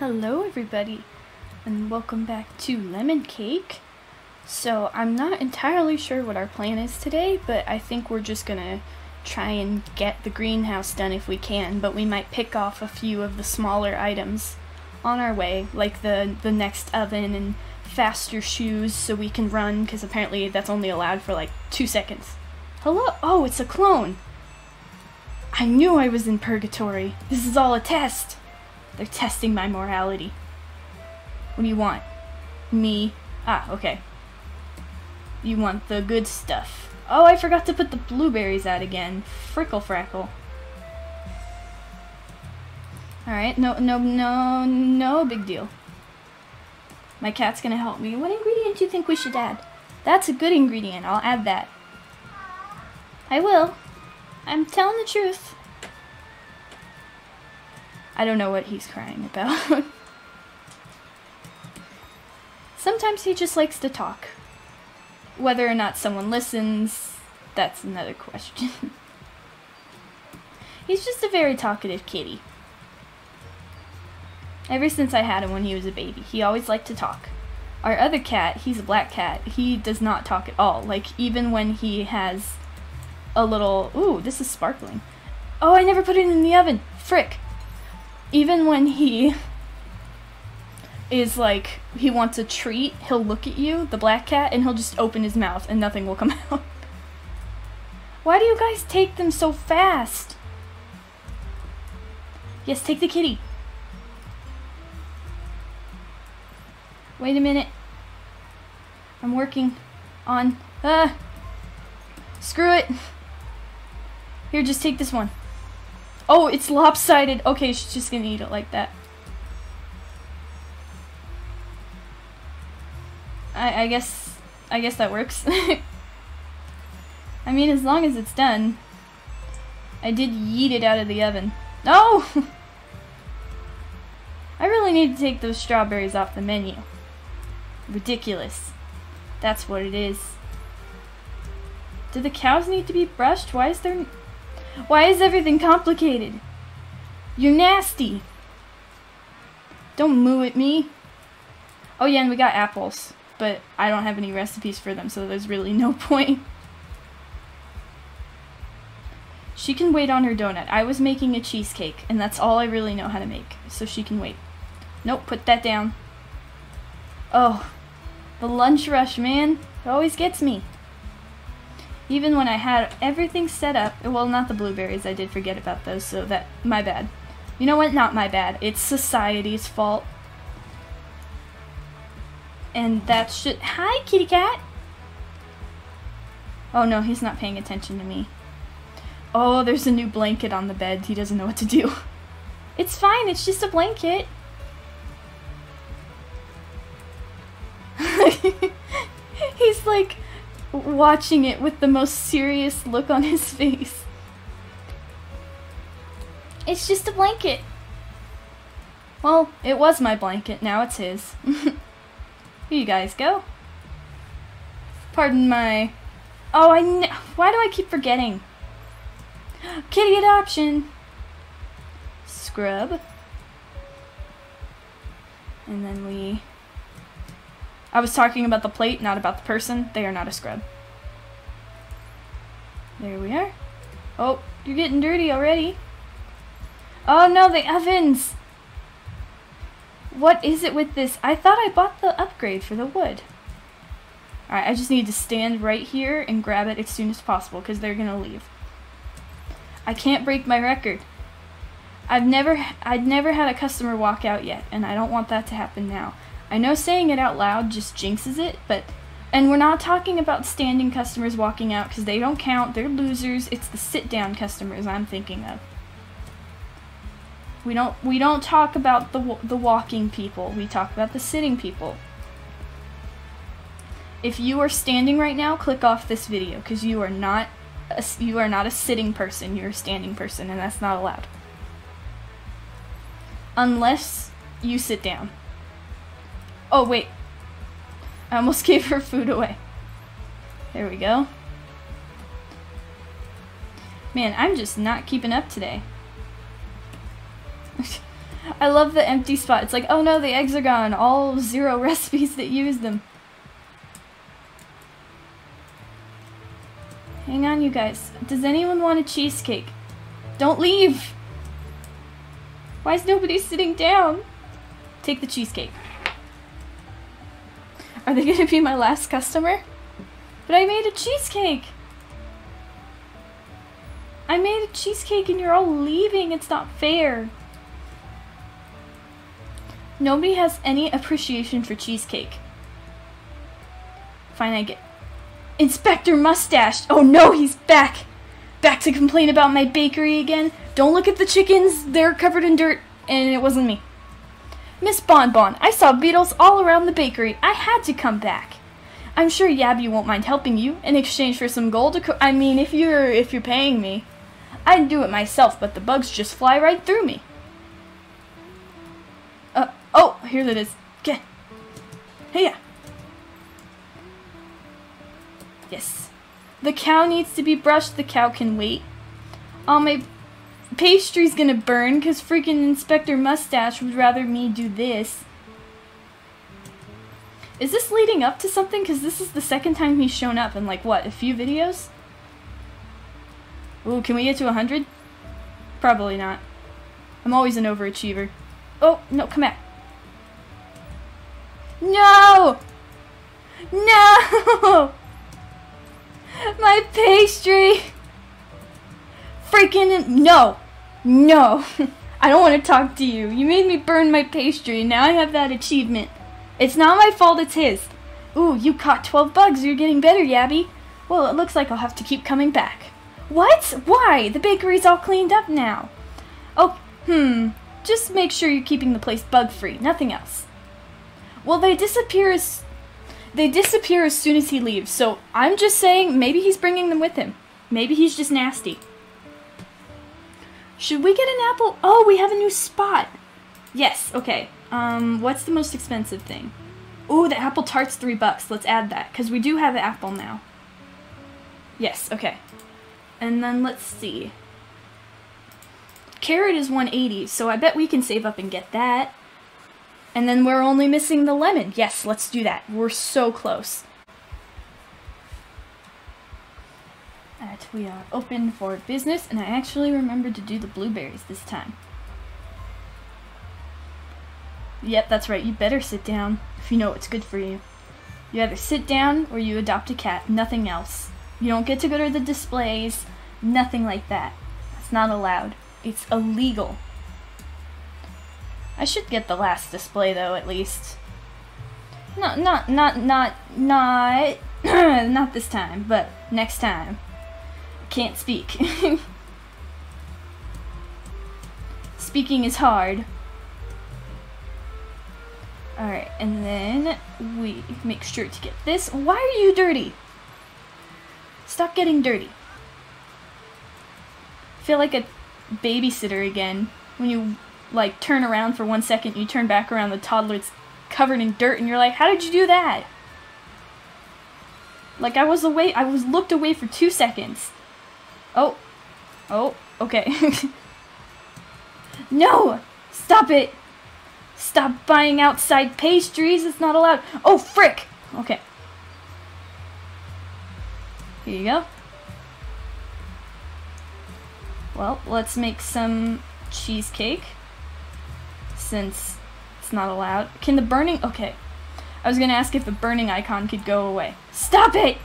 Hello, everybody, and welcome back to Lemon Cake. So, I'm not entirely sure what our plan is today, but I think we're just gonna try and get the greenhouse done if we can, but we might pick off a few of the smaller items on our way, like the, the next oven and faster shoes so we can run, because apparently that's only allowed for like two seconds. Hello? Oh, it's a clone! I knew I was in purgatory. This is all a test. They're testing my morality. What do you want? Me? Ah, okay. You want the good stuff. Oh, I forgot to put the blueberries out again. Frickle frackle. Alright, no, no, no, no big deal. My cat's gonna help me. What ingredient do you think we should add? That's a good ingredient. I'll add that. I will. I'm telling the truth. I don't know what he's crying about. Sometimes he just likes to talk. Whether or not someone listens, that's another question. he's just a very talkative kitty. Ever since I had him when he was a baby, he always liked to talk. Our other cat, he's a black cat, he does not talk at all. Like, even when he has a little. Ooh, this is sparkling. Oh, I never put it in the oven. Frick. Even when he is like, he wants a treat, he'll look at you, the black cat, and he'll just open his mouth and nothing will come out. Why do you guys take them so fast? Yes, take the kitty. Wait a minute. I'm working on. Ah! Screw it! Here, just take this one. Oh, it's lopsided. Okay, she's just gonna eat it like that. I, I guess, I guess that works. I mean, as long as it's done. I did yeet it out of the oven. No! I really need to take those strawberries off the menu. Ridiculous. That's what it is. Do the cows need to be brushed? Why is there... Why is everything complicated? You're nasty. Don't moo at me. Oh yeah, and we got apples. But I don't have any recipes for them, so there's really no point. She can wait on her donut. I was making a cheesecake, and that's all I really know how to make. So she can wait. Nope, put that down. Oh, the lunch rush, man. It always gets me. Even when I had everything set up, well, not the blueberries, I did forget about those, so that, my bad. You know what, not my bad, it's society's fault. And that should, hi kitty cat! Oh no, he's not paying attention to me. Oh, there's a new blanket on the bed, he doesn't know what to do. It's fine, it's just a blanket. he's like, watching it with the most serious look on his face. It's just a blanket. Well, it was my blanket, now it's his. Here you guys go. Pardon my... Oh, I Why do I keep forgetting? Kitty adoption! Scrub. And then we I was talking about the plate, not about the person. They are not a scrub. There we are. Oh, you're getting dirty already. Oh no, the ovens! What is it with this? I thought I bought the upgrade for the wood. Alright, I just need to stand right here and grab it as soon as possible because they're going to leave. I can't break my record. I've never I'd never had a customer walk out yet, and I don't want that to happen now. I know saying it out loud just jinxes it, but and we're not talking about standing customers walking out because they don't count. They're losers. It's the sit down customers I'm thinking of. We don't we don't talk about the the walking people. We talk about the sitting people. If you are standing right now, click off this video because you are not a, you are not a sitting person. You're a standing person, and that's not allowed. Unless you sit down. Oh, wait. I almost gave her food away. There we go. Man, I'm just not keeping up today. I love the empty spot. It's like, oh no, the eggs are gone. All zero recipes that use them. Hang on, you guys. Does anyone want a cheesecake? Don't leave! Why is nobody sitting down? Take the cheesecake. Are they gonna be my last customer? But I made a cheesecake! I made a cheesecake and you're all leaving. It's not fair. Nobody has any appreciation for cheesecake. Fine, I get... Inspector Mustache! Oh no, he's back! Back to complain about my bakery again. Don't look at the chickens, they're covered in dirt, and it wasn't me. Miss Bonbon, I saw beetles all around the bakery. I had to come back. I'm sure Yabby won't mind helping you in exchange for some gold. I mean, if you're if you're paying me, I'd do it myself, but the bugs just fly right through me. Uh oh, here it is. Get. Hey. yeah. Yes. The cow needs to be brushed. The cow can wait. Oh, my pastry's gonna burn because freaking Inspector Mustache would rather me do this. Is this leading up to something? Because this is the second time he's shown up in, like, what, a few videos? Ooh, can we get to 100? Probably not. I'm always an overachiever. Oh, no, come back. No! No! My pastry! Freaking no! No! I don't want to talk to you. You made me burn my pastry, and now I have that achievement. It's not my fault, it's his. Ooh, you caught 12 bugs. You're getting better, Yabby. Well, it looks like I'll have to keep coming back. What? Why? The bakery's all cleaned up now. Oh, hmm. Just make sure you're keeping the place bug-free, nothing else. Well, they disappear as they disappear as soon as he leaves, so I'm just saying maybe he's bringing them with him. Maybe he's just nasty. Should we get an apple? Oh, we have a new spot. Yes, okay. Um, what's the most expensive thing? Oh, the apple tart's three bucks. Let's add that, because we do have an apple now. Yes, okay. And then let's see. Carrot is 180, so I bet we can save up and get that. And then we're only missing the lemon. Yes, let's do that. We're so close. That we are open for business, and I actually remembered to do the blueberries this time. Yep, that's right. You better sit down if you know what's good for you. You either sit down or you adopt a cat, nothing else. You don't get to go to the displays, nothing like that. That's not allowed. It's illegal. I should get the last display though, at least. Not, not, not, not, not, not this time, but next time. Can't speak. Speaking is hard. Alright, and then we make sure to get this. Why are you dirty? Stop getting dirty. feel like a babysitter again when you like turn around for one second, you turn back around, the toddler's covered in dirt, and you're like, how did you do that? Like I was away, I was looked away for two seconds. Oh, oh, okay. no, stop it. Stop buying outside pastries. It's not allowed. Oh, frick. Okay. Here you go. Well, let's make some cheesecake since it's not allowed. Can the burning... Okay. I was to ask if the burning icon could go away. Stop it!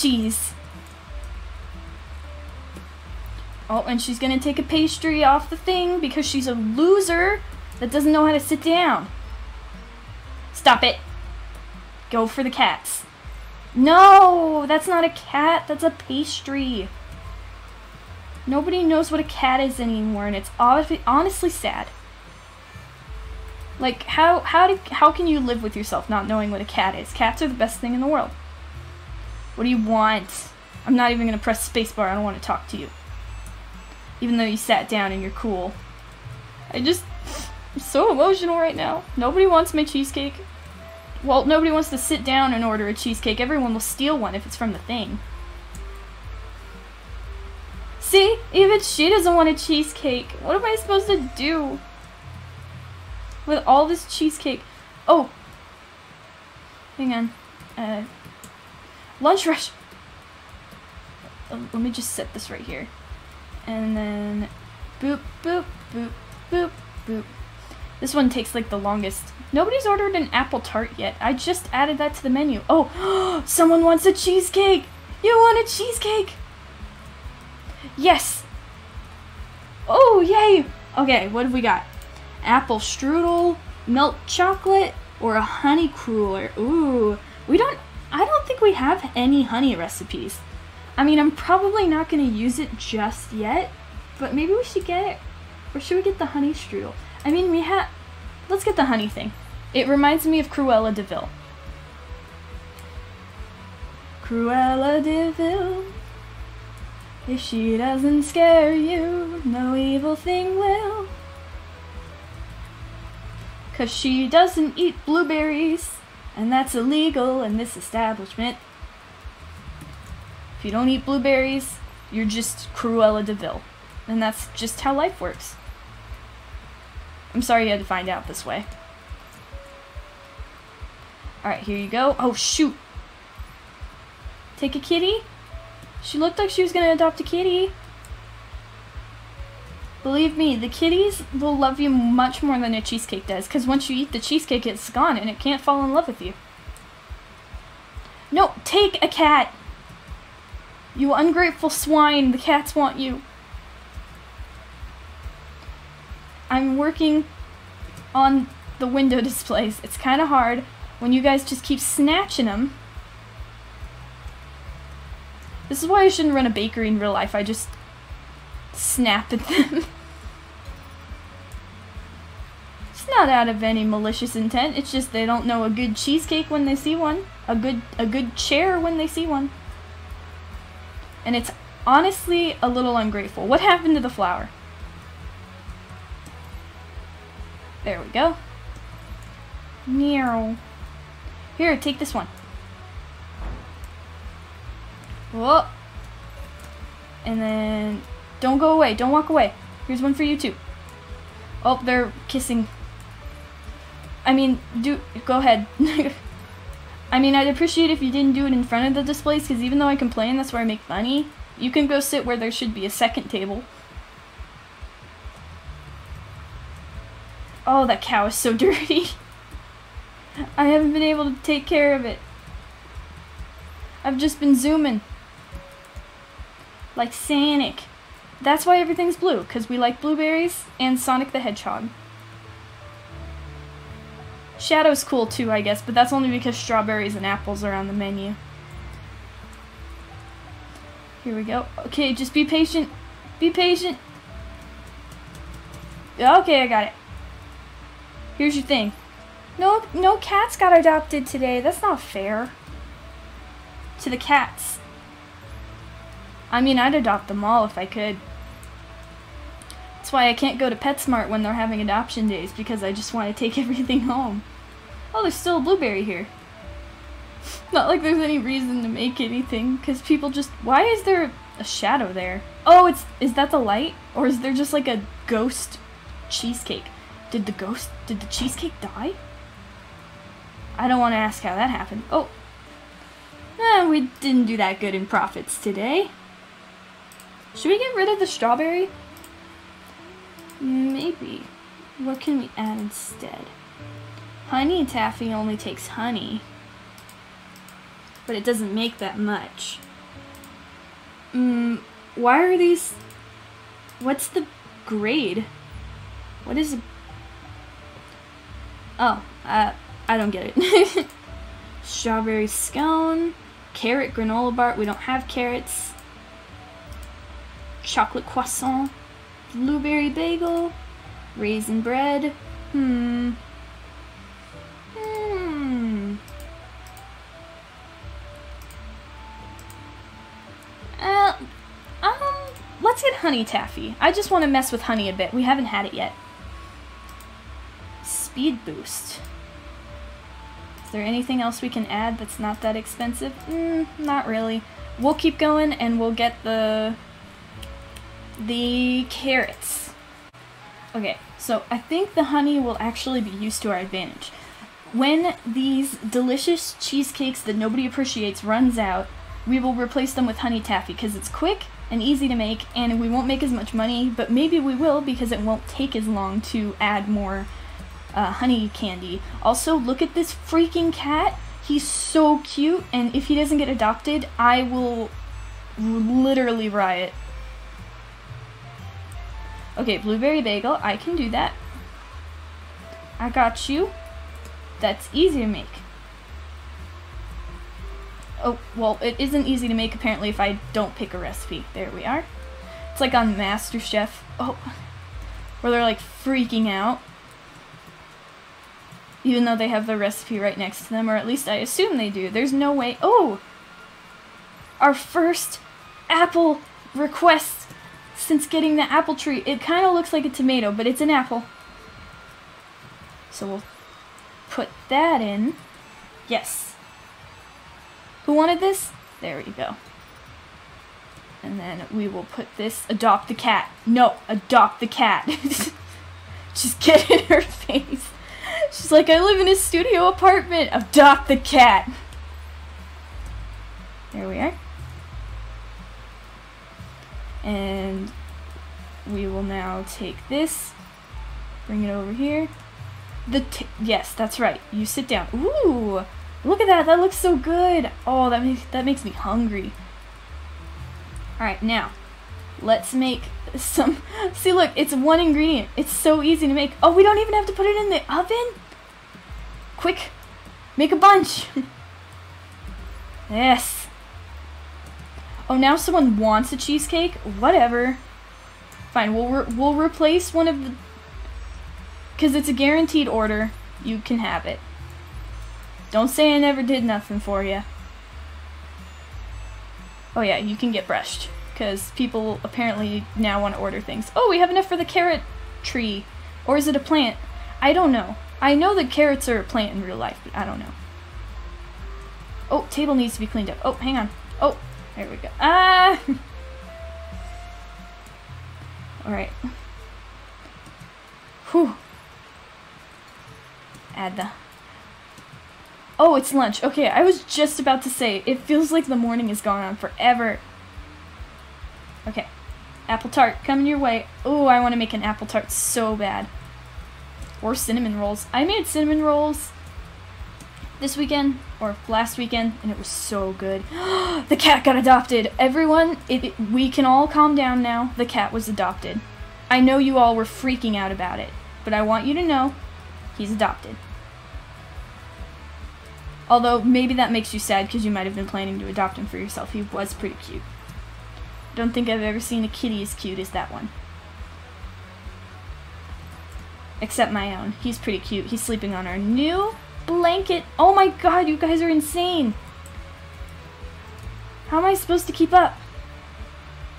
Jeez. Oh, and she's to take a pastry off the thing because she's a loser that doesn't know how to sit down. Stop it. Go for the cats. No, that's not a cat. That's a pastry. Nobody knows what a cat is anymore, and it's honestly sad. Like, how how do, how can you live with yourself not knowing what a cat is? Cats are the best thing in the world. What do you want? I'm not even gonna press spacebar. I don't want to talk to you. Even though you sat down and you're cool. I just I'm so emotional right now. Nobody wants my cheesecake. Well, nobody wants to sit down and order a cheesecake. Everyone will steal one if it's from the thing. See? Even she doesn't want a cheesecake. What am I supposed to do? With all this cheesecake. Oh. Hang on. Uh, lunch rush. Uh, let me just set this right here. And then boop, boop, boop, boop, boop. This one takes like the longest. Nobody's ordered an apple tart yet. I just added that to the menu. Oh, someone wants a cheesecake. You want a cheesecake? Yes. Oh, yay. Okay, what have we got? Apple strudel, milk chocolate, or a honey cruller. Ooh, we don't, I don't think we have any honey recipes. I mean, I'm probably not going to use it just yet, but maybe we should get it. Or should we get the honey strudel? I mean, we have, let's get the honey thing. It reminds me of Cruella de Vil. Cruella de Vil. If she doesn't scare you, no evil thing will. Cause she doesn't eat blueberries, and that's illegal in this establishment. If you don't eat blueberries, you're just Cruella de Vil. And that's just how life works. I'm sorry you had to find out this way. Alright, here you go. Oh, shoot! Take a kitty? She looked like she was gonna adopt a kitty. Believe me, the kitties will love you much more than a cheesecake does, because once you eat the cheesecake, it's gone and it can't fall in love with you. No, take a cat! You ungrateful swine, the cats want you. I'm working on the window displays. It's kind of hard when you guys just keep snatching them. This is why I shouldn't run a bakery in real life. I just snap at them. it's not out of any malicious intent. It's just they don't know a good cheesecake when they see one. A good a good chair when they see one. And it's honestly a little ungrateful. What happened to the flower? There we go. Meow. Here, take this one. Whoa. And then, don't go away. Don't walk away. Here's one for you too. Oh, they're kissing. I mean, do go ahead. I mean, I'd appreciate if you didn't do it in front of the displays, because even though I complain, that's where I make money. You can go sit where there should be a second table. Oh, that cow is so dirty. I haven't been able to take care of it. I've just been zooming. Like Sonic. That's why everything's blue, because we like blueberries and Sonic the Hedgehog. Shadow's cool too, I guess, but that's only because strawberries and apples are on the menu. Here we go. Okay, just be patient. Be patient. Okay, I got it. Here's your thing. No, no cats got adopted today. That's not fair. To the cats. I mean, I'd adopt them all if I could. That's why I can't go to PetSmart when they're having adoption days, because I just want to take everything home. Oh, there's still a blueberry here. Not like there's any reason to make anything, because people just... Why is there a shadow there? Oh, it's is that the light? Or is there just like a ghost cheesecake? Did the ghost... Did the cheesecake die? I don't want to ask how that happened. Oh. Eh, we didn't do that good in profits today. Should we get rid of the strawberry? Maybe. What can we add instead? Honey taffy only takes honey. But it doesn't make that much. Mm, why are these... What's the grade? What is... Oh, uh, I don't get it. Strawberry scone, carrot granola bar. We don't have carrots chocolate croissant, blueberry bagel, raisin bread. Hmm. Hmm. Uh, um, let's get honey taffy. I just want to mess with honey a bit. We haven't had it yet. Speed boost. Is there anything else we can add that's not that expensive? Mm, not really. We'll keep going and we'll get the the carrots. Okay, so I think the honey will actually be used to our advantage. When these delicious cheesecakes that nobody appreciates runs out, we will replace them with honey taffy because it's quick and easy to make and we won't make as much money, but maybe we will because it won't take as long to add more uh, honey candy. Also, look at this freaking cat. He's so cute and if he doesn't get adopted, I will literally riot. Okay, blueberry bagel, I can do that. I got you. That's easy to make. Oh, well, it isn't easy to make apparently if I don't pick a recipe. There we are. It's like on MasterChef. Oh, where they're like freaking out. Even though they have the recipe right next to them, or at least I assume they do. There's no way. Oh! Our first apple request since getting the apple tree. It kind of looks like a tomato, but it's an apple. So we'll put that in. Yes. Who wanted this? There we go. And then we will put this, adopt the cat. No, adopt the cat. Just get in her face. She's like, I live in a studio apartment. Adopt the cat. There we are. And we will now take this, bring it over here. The yes, that's right. You sit down. Ooh, look at that. That looks so good. Oh, that makes that makes me hungry. All right, now let's make some. See, look, it's one ingredient. It's so easy to make. Oh, we don't even have to put it in the oven. Quick, make a bunch. yes. Oh, now someone wants a cheesecake? Whatever. Fine, we'll, re we'll replace one of the... Because it's a guaranteed order. You can have it. Don't say I never did nothing for you. Oh yeah, you can get brushed. Because people apparently now want to order things. Oh, we have enough for the carrot tree. Or is it a plant? I don't know. I know that carrots are a plant in real life, but I don't know. Oh, table needs to be cleaned up. Oh, hang on. Oh, there we go. Ah! Alright. Whew. Add the... Oh, it's lunch. Okay, I was just about to say, it feels like the morning has gone on forever. Okay. Apple tart coming your way. Oh, I want to make an apple tart so bad. Or cinnamon rolls. I made cinnamon rolls this weekend or last weekend and it was so good. the cat got adopted. Everyone, it, it, we can all calm down now. The cat was adopted. I know you all were freaking out about it, but I want you to know he's adopted. Although maybe that makes you sad because you might have been planning to adopt him for yourself. He was pretty cute. Don't think I've ever seen a kitty as cute as that one. Except my own. He's pretty cute. He's sleeping on our new blanket. Oh my god, you guys are insane. How am I supposed to keep up?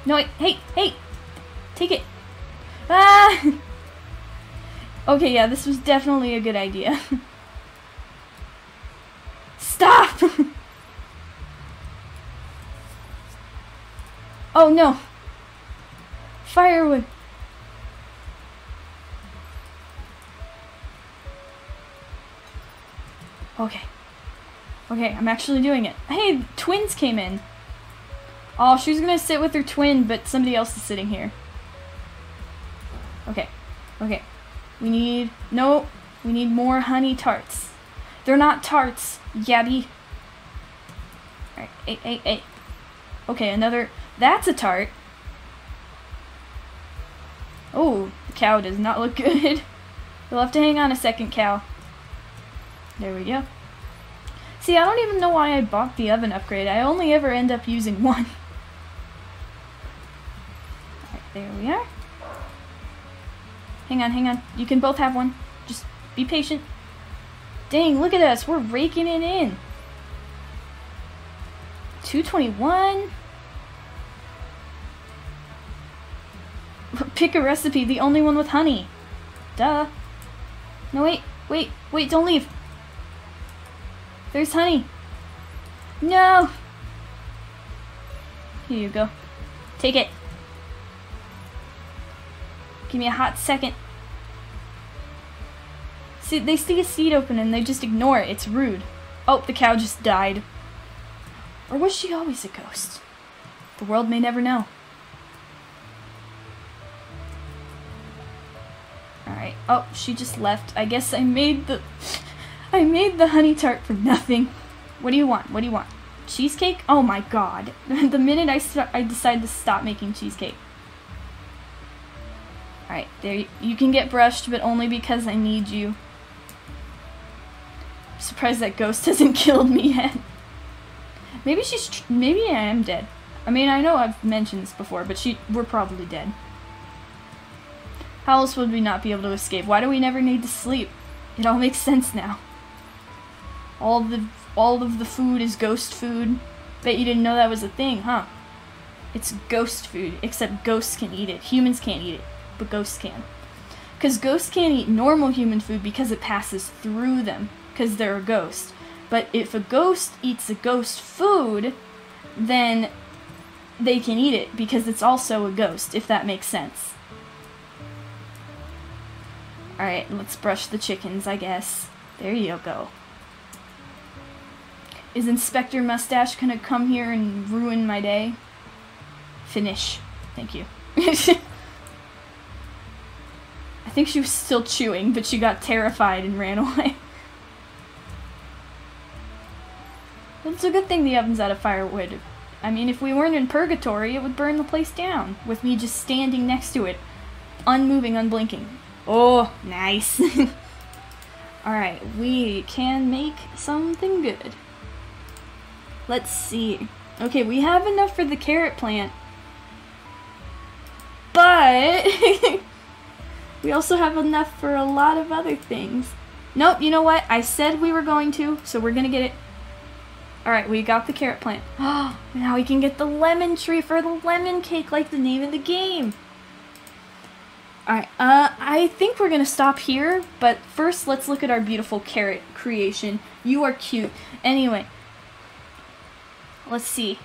No, wait, hey, hey, take it. Ah! Okay, yeah, this was definitely a good idea. Stop! oh no. Firewood. Okay. Okay, I'm actually doing it. Hey, twins came in. Oh, she was gonna sit with her twin, but somebody else is sitting here. Okay. Okay. We need... No. We need more honey tarts. They're not tarts, Yabby. Alright, hey, hey, hey. Okay, another... That's a tart. Oh, the cow does not look good. You'll have to hang on a second, cow. There we go. See, I don't even know why I bought the oven upgrade. I only ever end up using one. There we are. Hang on, hang on. You can both have one. Just be patient. Dang, look at us. We're raking it in. 221. Pick a recipe, the only one with honey. Duh. No, wait, wait, wait, don't leave. There's honey. No! Here you go. Take it. Give me a hot second. See, they see a seed open and they just ignore it. It's rude. Oh, the cow just died. Or was she always a ghost? The world may never know. Alright. Oh, she just left. I guess I made the... I made the honey tart for nothing. What do you want? What do you want? Cheesecake? Oh my god. the minute I, I decide to stop making cheesecake. Alright, there you, you can get brushed, but only because I need you. I'm surprised that ghost hasn't killed me yet. Maybe she's, maybe I am dead. I mean, I know I've mentioned this before, but she, we're probably dead. How else would we not be able to escape? Why do we never need to sleep? It all makes sense now. All the all of the food is ghost food. Bet you didn't know that was a thing, huh? It's ghost food, except ghosts can eat it. Humans can't eat it, but ghosts can. Because ghosts can't eat normal human food because it passes through them, because they're a ghost. But if a ghost eats a ghost food, then they can eat it because it's also a ghost, if that makes sense. Alright, let's brush the chickens, I guess. There you go. Is Inspector Mustache gonna come here and ruin my day? Finish. Thank you. I think she was still chewing, but she got terrified and ran away. It's a good thing the oven's out of firewood. I mean, if we weren't in purgatory, it would burn the place down, with me just standing next to it, unmoving, unblinking. Oh, nice. Alright, we can make something good. Let's see. Okay, we have enough for the carrot plant. But we also have enough for a lot of other things. Nope, you know what? I said we were going to, so we're gonna get it. Alright, we got the carrot plant. Oh, now we can get the lemon tree for the lemon cake like the name of the game. Alright, uh, I think we're gonna stop here, but first let's look at our beautiful carrot creation. You are cute. Anyway, Let's see.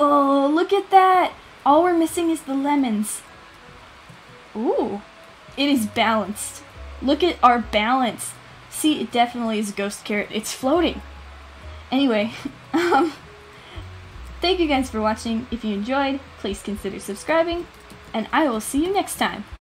Oh, look at that! All we're missing is the lemons. Ooh. It is balanced. Look at our balance. See, it definitely is a ghost carrot. It's floating. Anyway, um, thank you guys for watching. If you enjoyed, please consider subscribing, and I will see you next time.